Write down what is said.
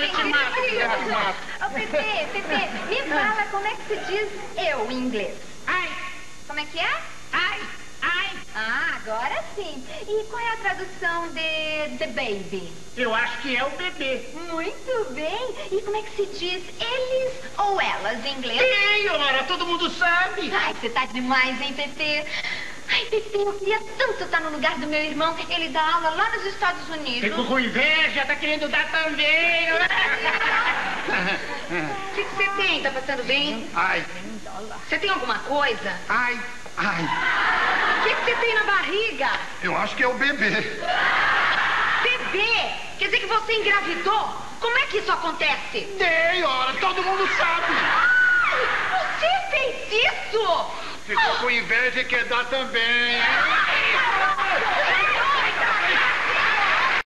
eu te mato. Ô, Pepe, Pepe, me fala como é que se diz eu em inglês. Ai, Como é que é? ai, ai. Ah, agora sim. E qual é a tradução de the baby? Eu acho que é o bebê. Muito bem. E como é que se diz eles ou elas em inglês? Ei, ora, todo mundo sabe. Ai, você tá demais, hein, Pepe? Ai, Pepe, eu queria tanto estar no lugar do meu irmão. Ele dá aula lá nos Estados Unidos. Ficou com inveja, tá querendo dar também. O que você tem? Tá passando bem? Ai, Você tem alguma coisa? ai, ai. O que você tem na barriga? Eu acho que é o bebê. Bebê! Quer dizer que você engravidou? Como é que isso acontece? Ei, ora, todo mundo sabe. Ai, você fez isso? Ficou com inveja e quer dar também.